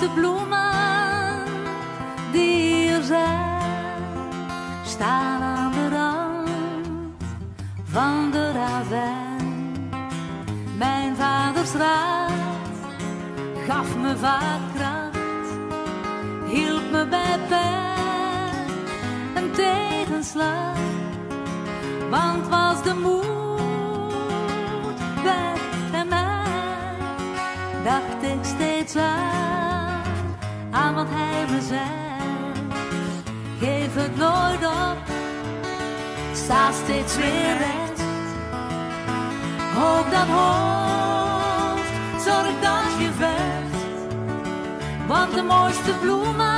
C'est blanc. sta steeds weer recht. Hoop dat hoofd, zorg dat je vecht. Want de mooiste bloemen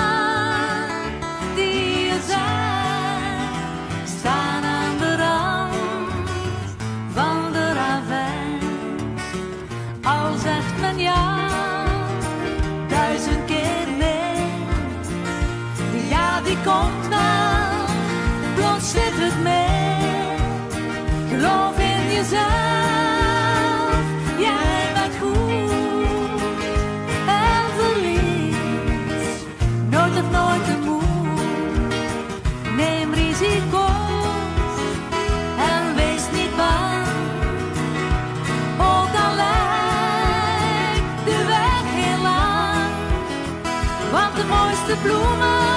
de plumas.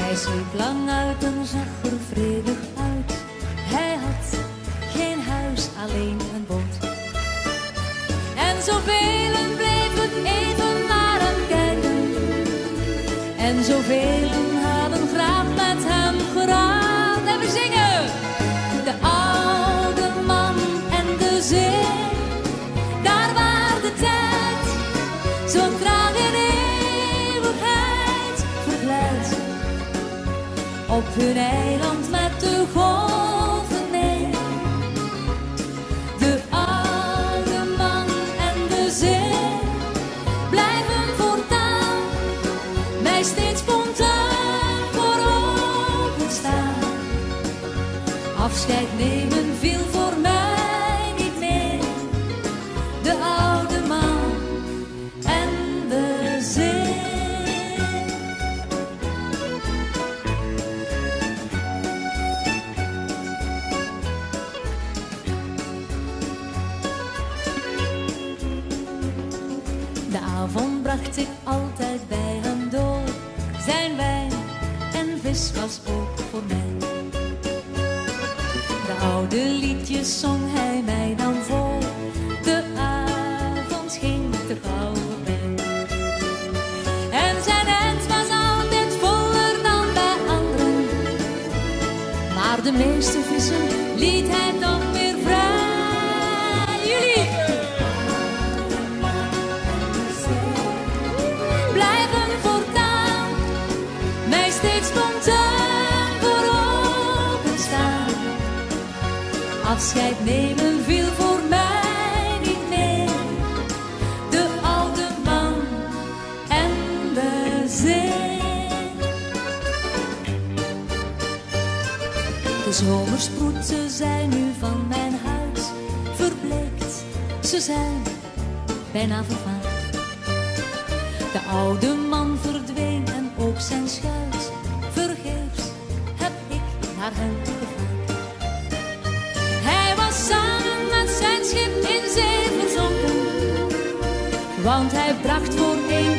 Hij sliep lang uit een zachter vredig De eiland met de golven mee. De oude man en de zee blijven voortaan mij steeds spontaan voor ogen staan. Afscheid nemen nemen viel voor mij niet meer. De oude man en de zee. De zomersproeten zijn nu van mijn huid verbleekt. Ze zijn bijna vervaard. De oude man verdween en ook zijn schuil. Bracht voor één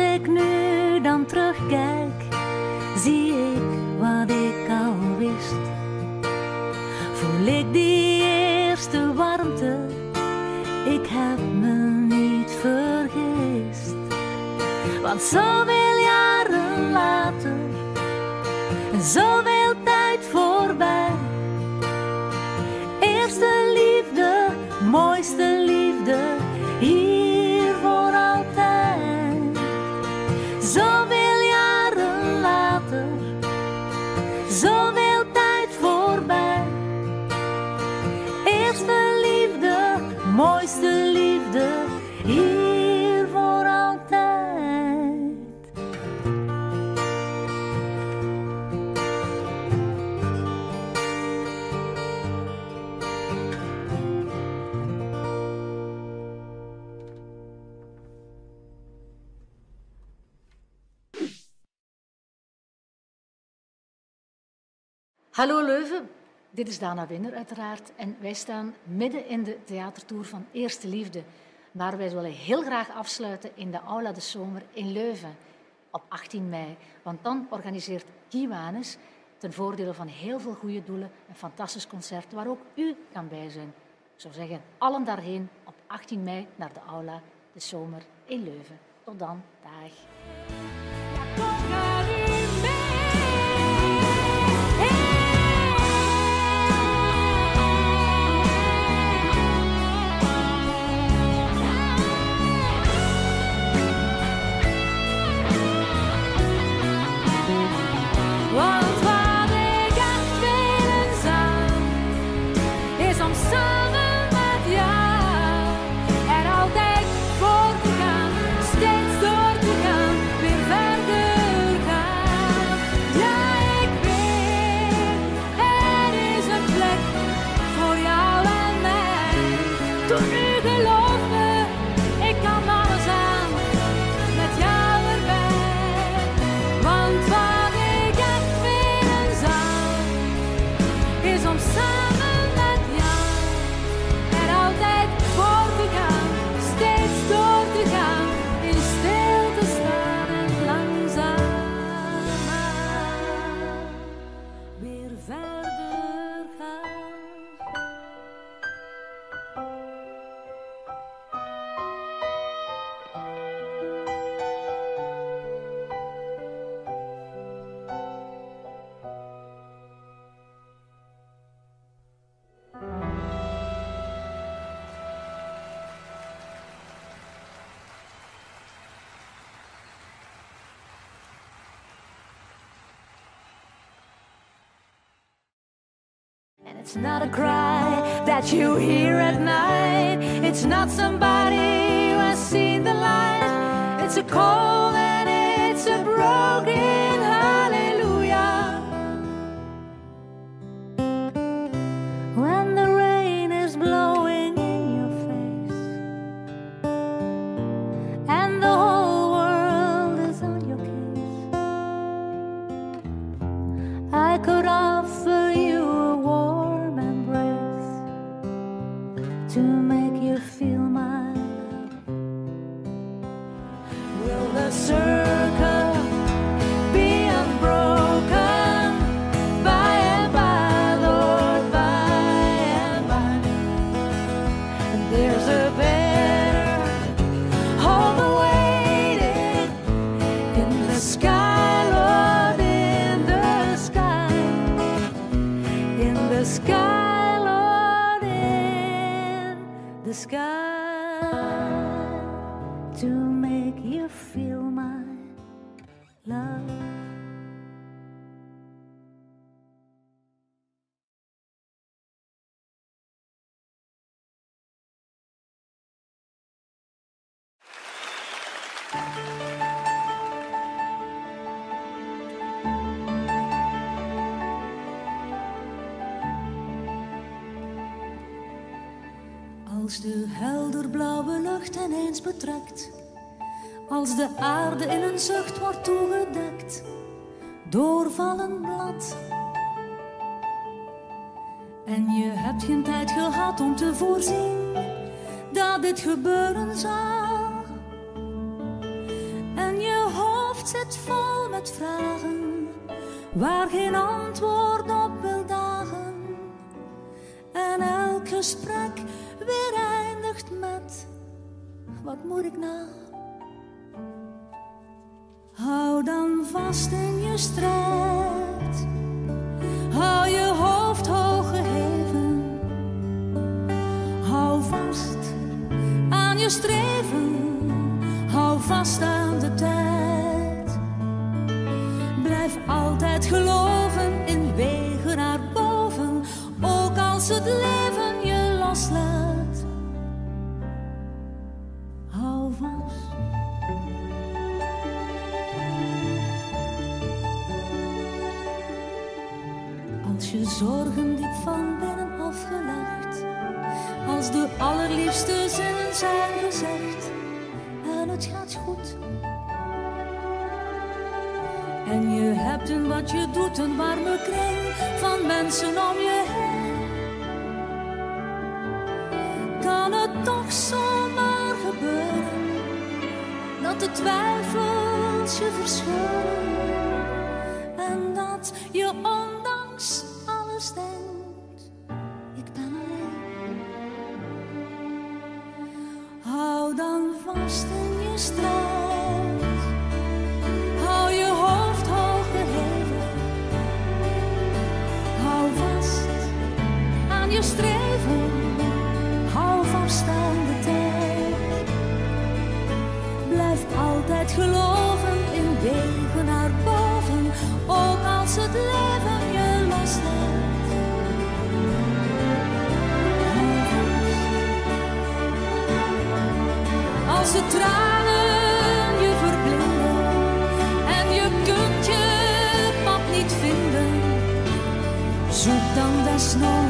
ik nu dan terugkijk, zie ik wat ik al wist. Voel ik die eerste warmte, ik heb me niet vergist. Want zoveel jaren later, Hallo Leuven, dit is Dana Winner uiteraard en wij staan midden in de theatertour van Eerste Liefde. Maar wij willen heel graag afsluiten in de Aula de Zomer in Leuven op 18 mei. Want dan organiseert Kiwanis ten voordele van heel veel goede doelen een fantastisch concert waar ook u kan bij zijn. Ik zou zeggen, allen daarheen op 18 mei naar de Aula de Zomer in Leuven. Tot dan, dag. It's not a cry that you hear at night. It's not somebody who has seen the light. It's a call Als de helderblauwe lucht ineens betrekt, als de aarde in een zucht wordt toegedekt door vallend blad. En je hebt geen tijd gehad om te voorzien dat dit gebeuren zou. En je hoofd zit vol met vragen waar geen antwoord op wil dagen. En elk gesprek met: wat moet ik nou? Hou dan vast in je strijd. Hou je hoofd hoog geheven. Hou vast aan je streven. Hou vast aan de tijd. Blijf altijd geloven zijn gezegd en het gaat goed. En je hebt in wat je doet een warme kring van mensen om je heen. Kan het toch zomaar gebeuren dat de twijfels je verscheuren snow.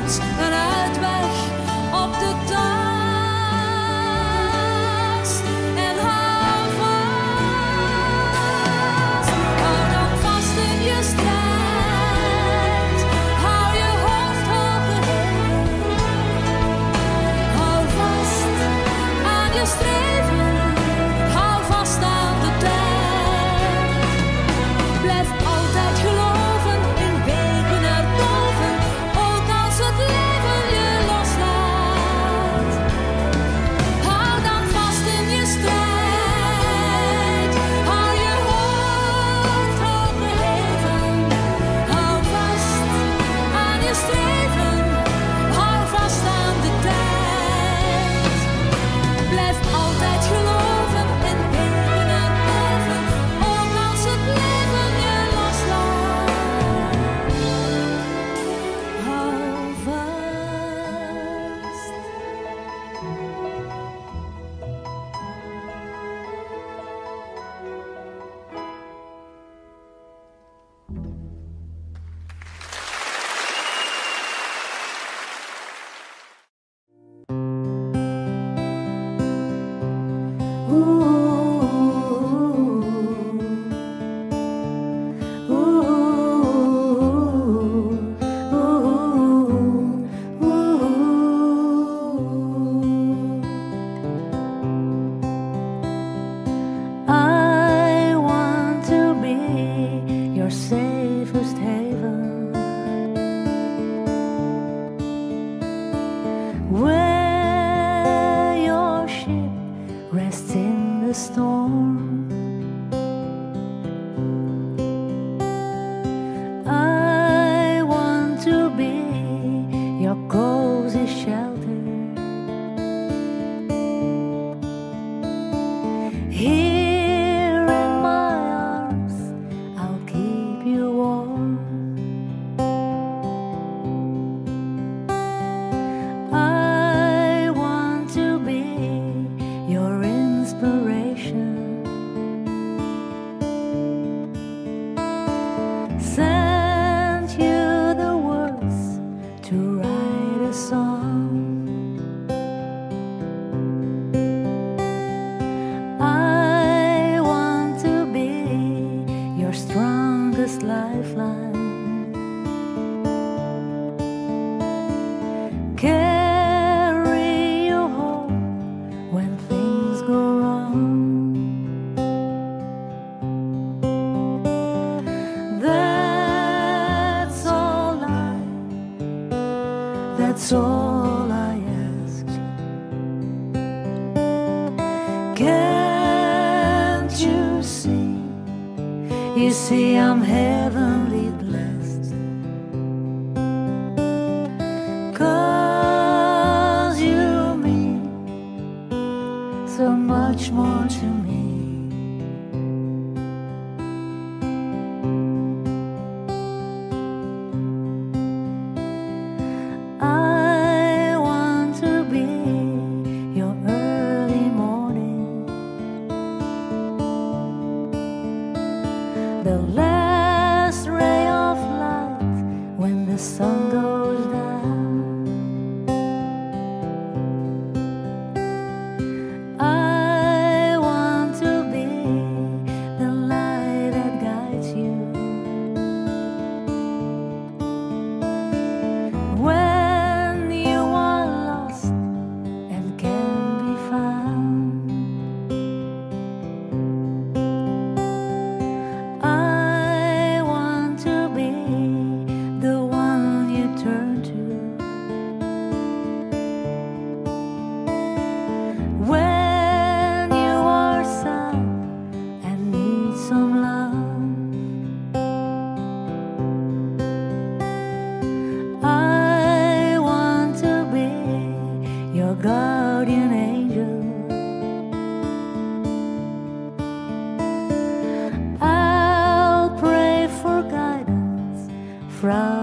From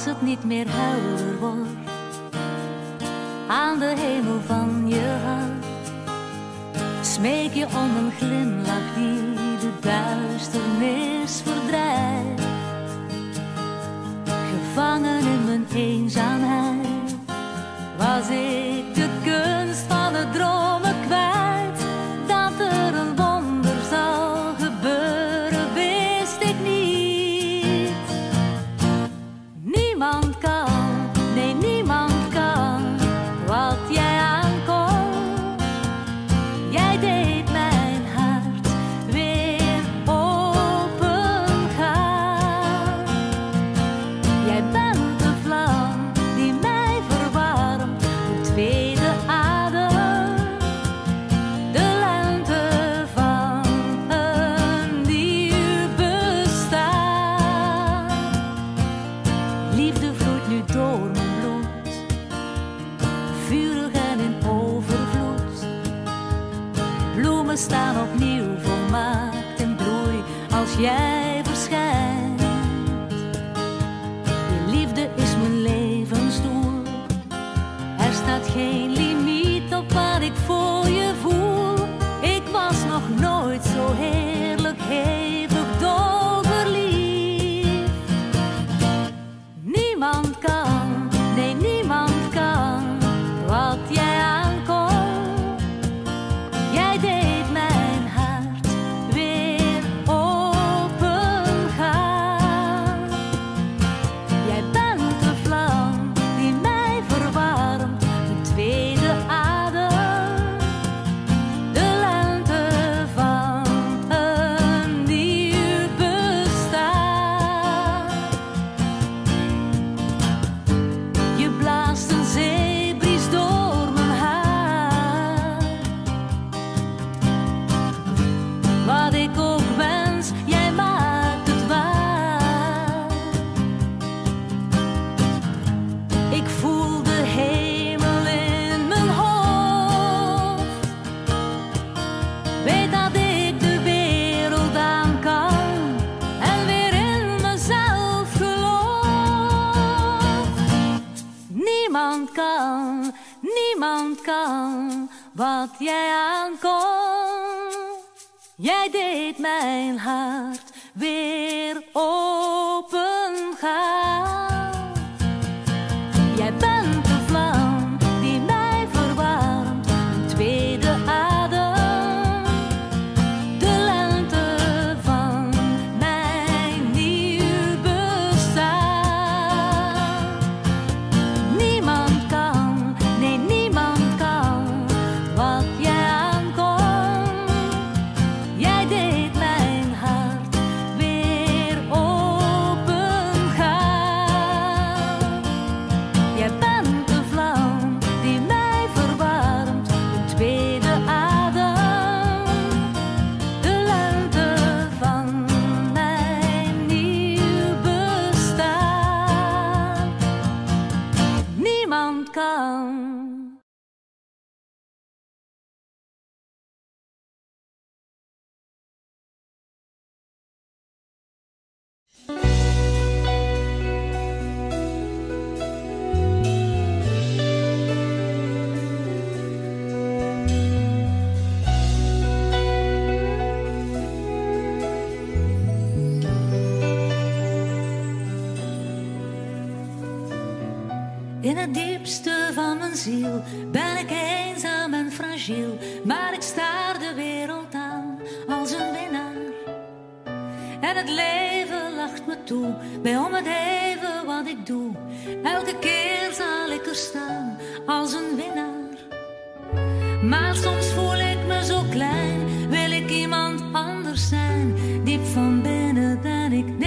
als het niet meer helder wordt aan de hemel van je hart. Smeek je om een glimlach die de duisternis verdrijft. Gevangen in mijn eenzaamheid was ik. diepste van mijn ziel ben ik eenzaam en fragiel, maar ik sta de wereld aan als een winnaar. En het leven lacht me toe, bij om het even wat ik doe. Elke keer zal ik er staan als een winnaar. Maar soms voel ik me zo klein, wil ik iemand anders zijn. Diep van binnen ben ik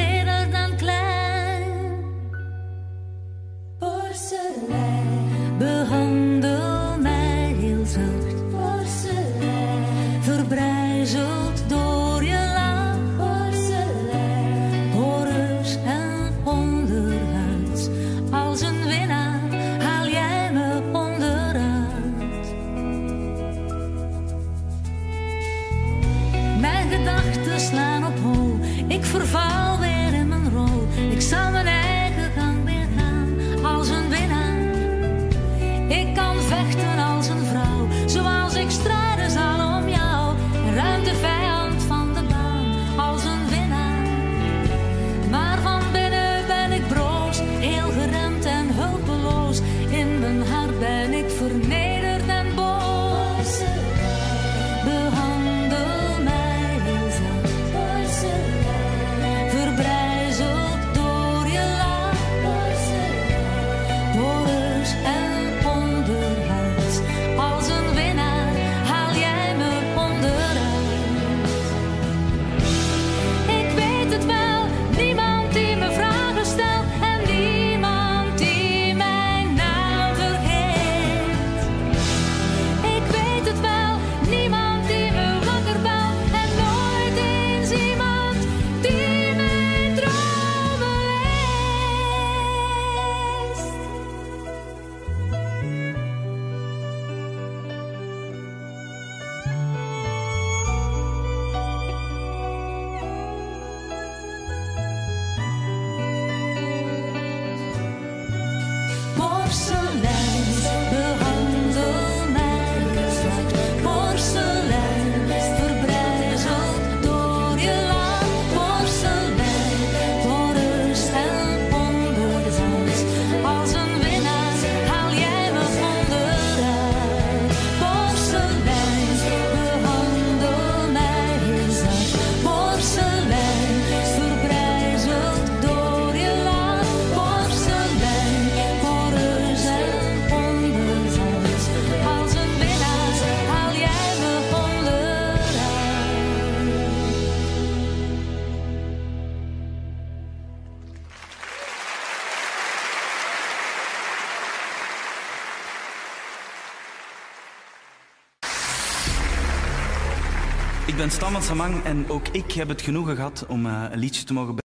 ben Stan Samang en ook ik heb het genoegen gehad om eh, een liedje te mogen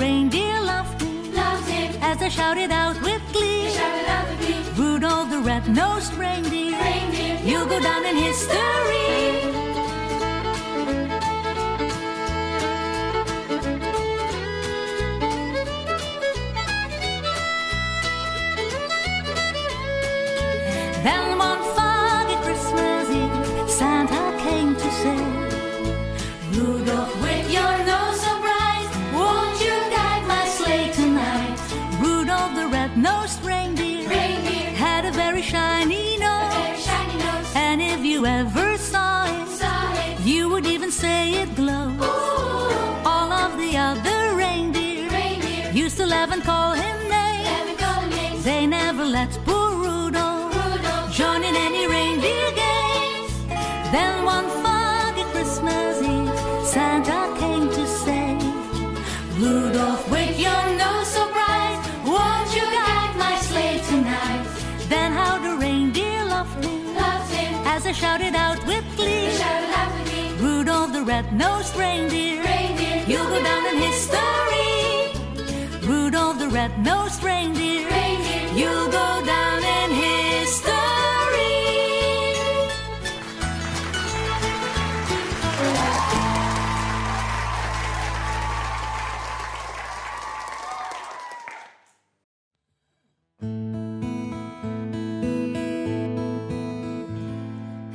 reindeer loved him, loved him as they shouted out with glee. Shouted out with glee. Rudolph the red-nosed reindeer, reindeer, you'll go down in history. Laugh and call him names. They never let poor Rudolph, join in any reindeer games. Then one foggy Christmas Eve, Santa came to say, Rudolph, with your nose so bright, won't you guide my sleigh tonight? Then how the reindeer loved him, loved him as they shouted out with glee. Rudolph the red-nosed reindeer, reindeer, you'll go down in history. Rudolph the red-nosed reindeer, reindeer, you'll go down in history.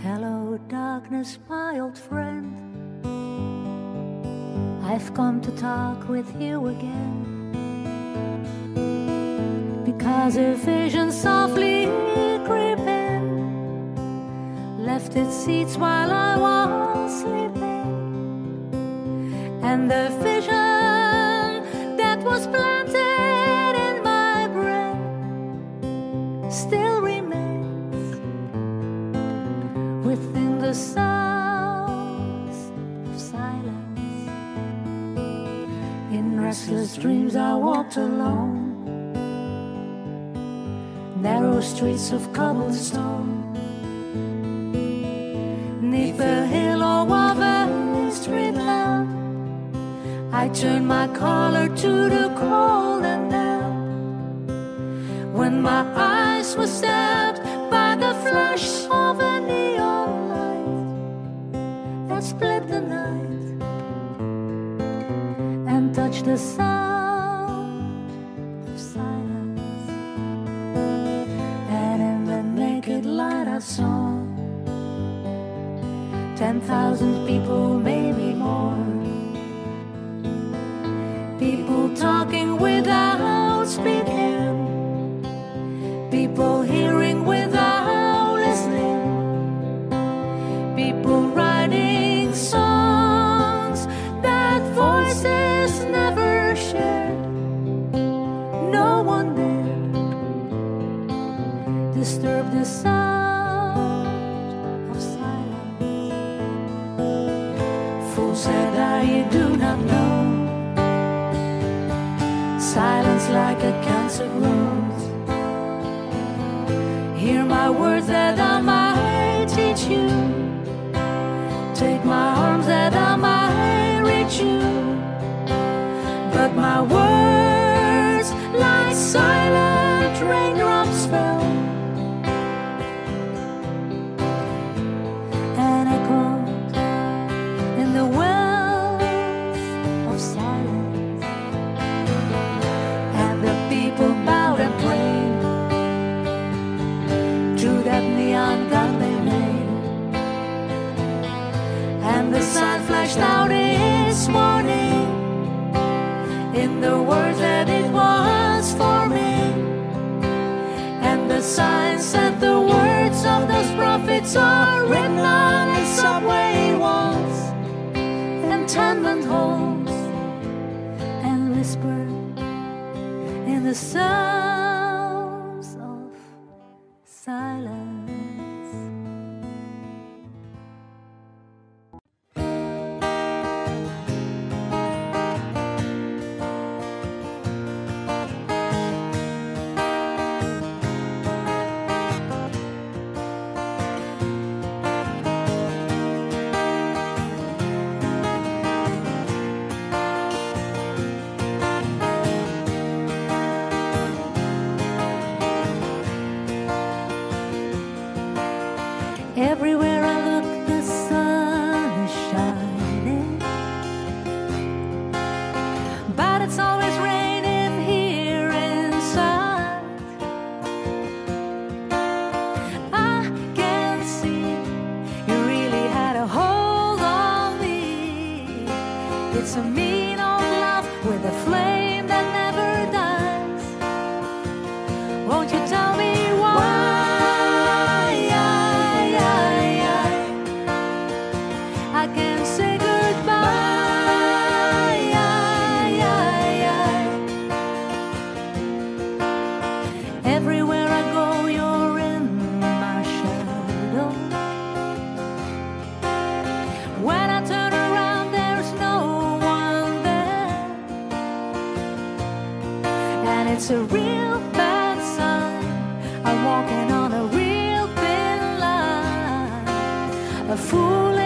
Hello, darkness, my old friend. I've come to talk with you again. As a vision softly creeping left its seeds while I was sleeping, and the vision that was planted in my brain still remains within the sounds of silence. In restless dreams, I walked alone. Narrow streets of cobblestone. Neath the halo of a street lamp, I turned my collar to the cold and damp. When my eyes were stabbed by the flash of a neon light that split the night and touched the sound saw ten thousand people, maybe more. People talking without that I might teach you. Take my arms that I might reach you. But my words, like silent out its warning in the words that it was forming. And the signs said the words of those prophets are written on the subway walls and tenement halls and whispered in the sounds of silence. It's a real bad sign. I'm walking on a real thin line. A fool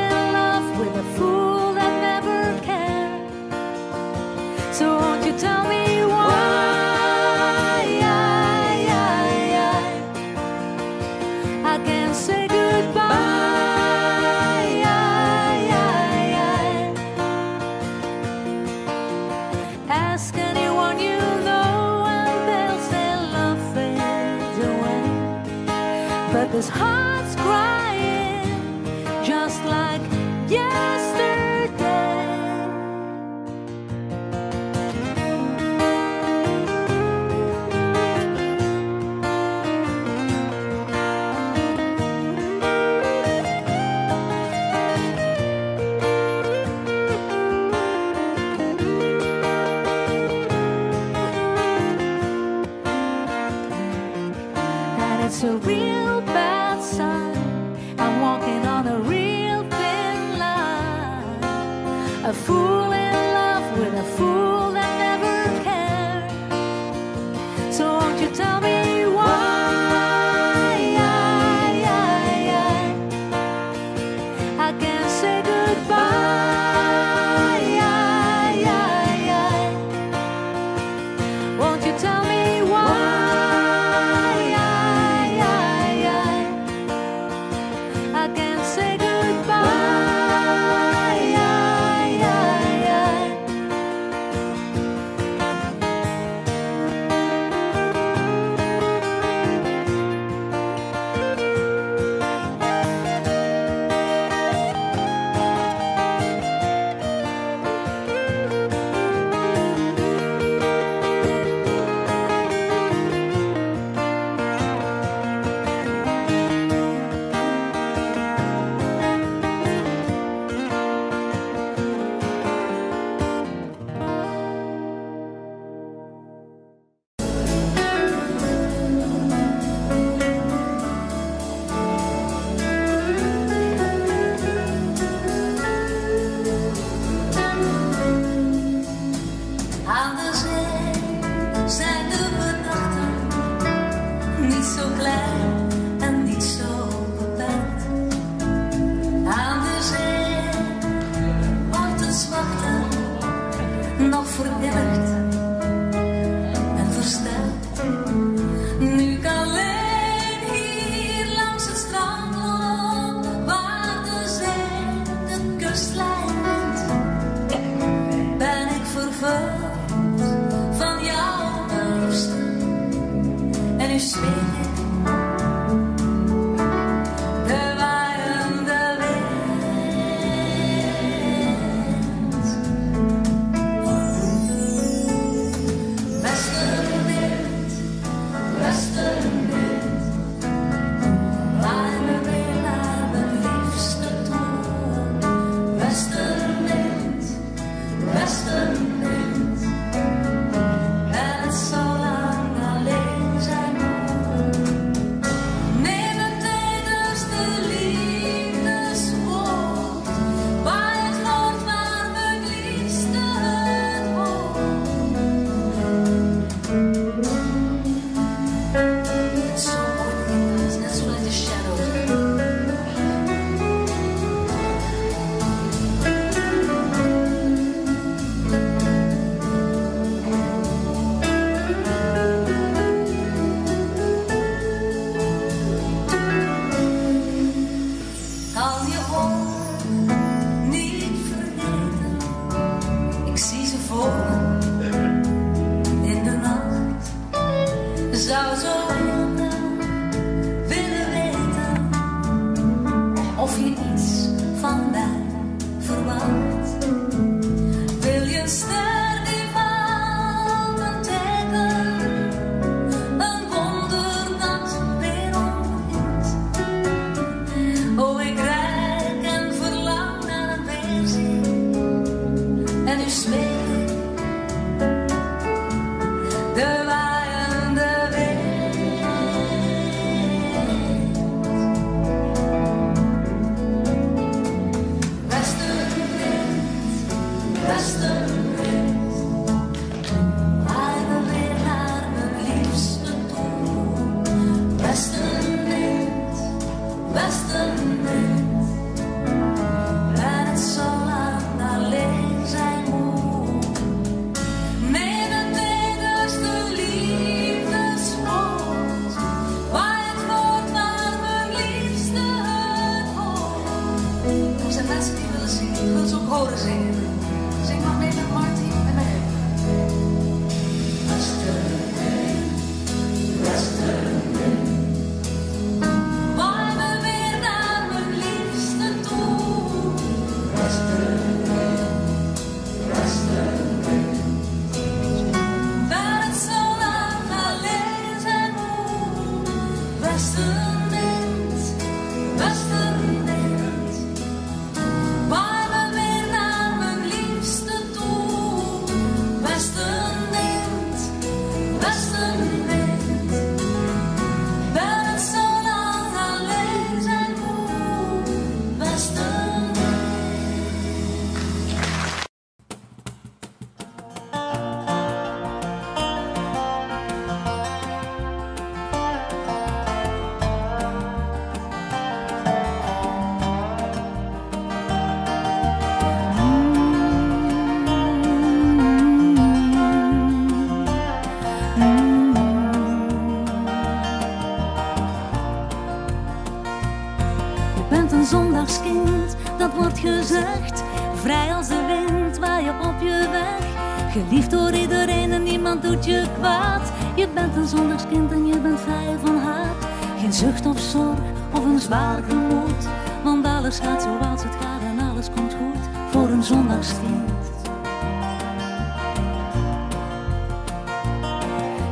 Geliefd door iedereen en niemand doet je kwaad. Je bent een zondagskind en je bent vrij van haat. Geen zucht of zorg of een zwaar gemoed. Want alles gaat zoals het gaat en alles komt goed voor een zondagskind.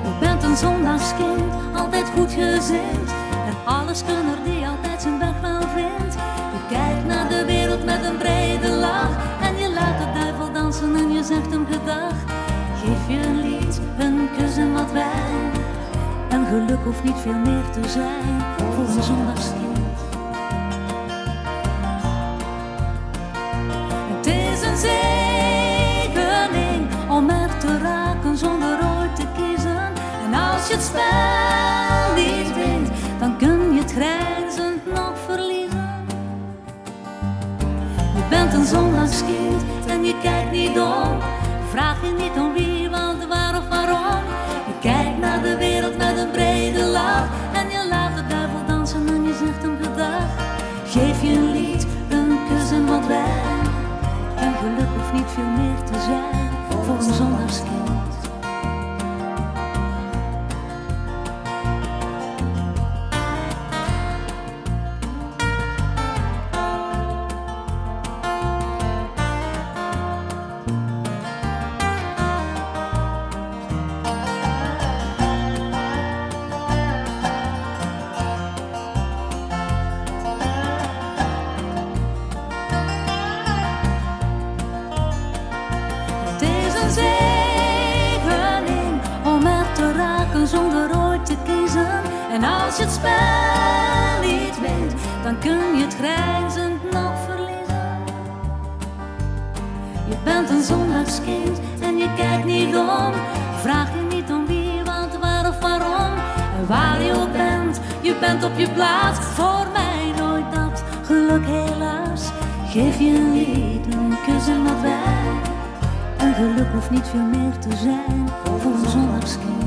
Je bent een zondagskind, altijd goed gezind. En alles kunner die altijd zijn weg wel vindt. Je kijkt naar de wereld met een brede geluk hoeft niet veel meer te zijn voor een zondagskind. Het is een zegening om er te raken zonder ooit te kiezen. En als je het spel niet wint, dan kun je het grijnzend nog verliezen. Je bent een zondagskind en je kijkt niet om. Vraag je niet niet veel meer te zijn op je plaats. Voor mij nooit dat geluk helaas. Geef je een lied, een kus en wat wijn. En geluk hoeft niet veel meer te zijn voor een zondagskind.